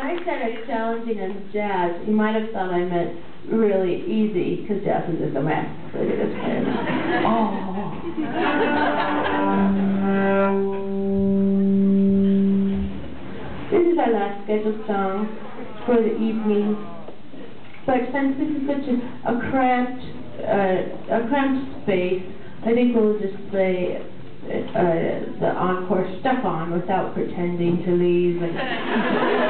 when I said as challenging as jazz, you might have thought I meant really easy, because jazz is just a mess. Look at this. Oh. Is our last scheduled song for the evening. But since this is such a, a cramped, uh, a cramped space, I think we'll just play uh, the encore stuck on without pretending to leave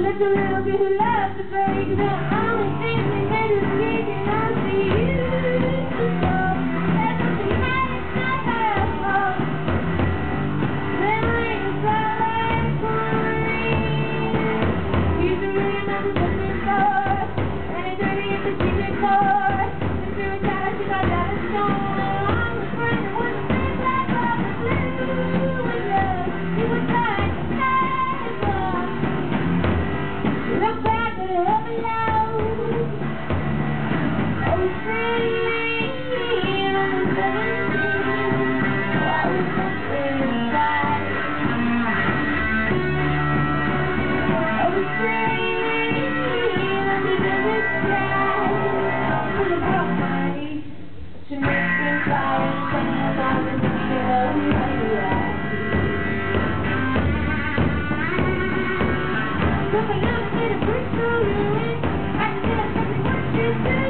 The little little bit to break thing that is kicking on I never a brick through you. I you do